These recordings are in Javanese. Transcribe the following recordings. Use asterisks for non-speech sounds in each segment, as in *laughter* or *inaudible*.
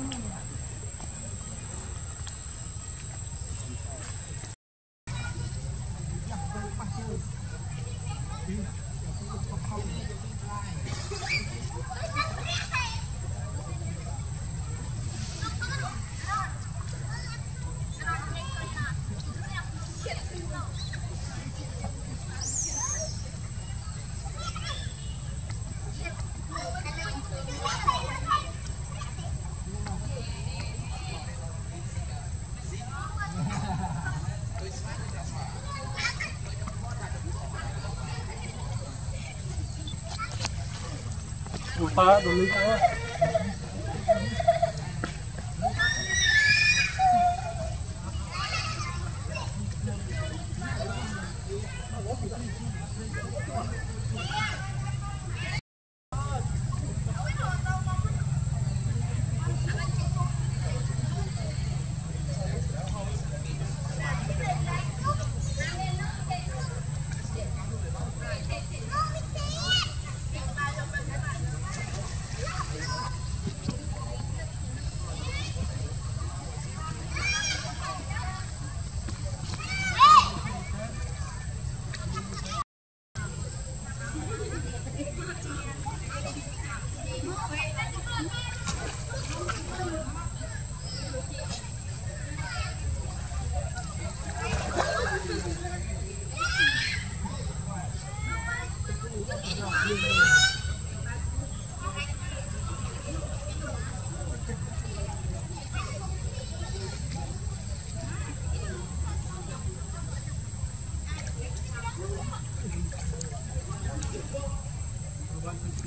Thank you. Five, believe it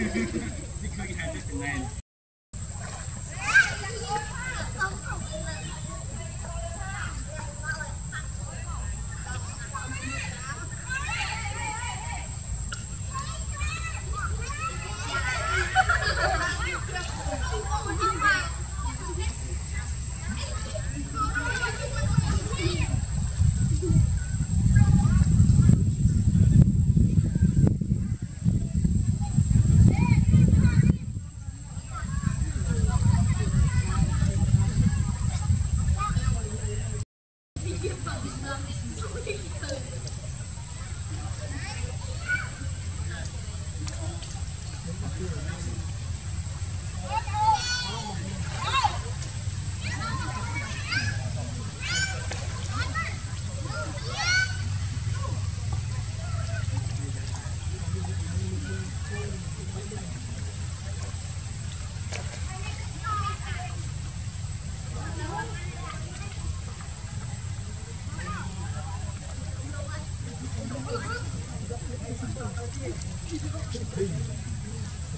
*laughs* Because you had just a man.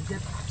Get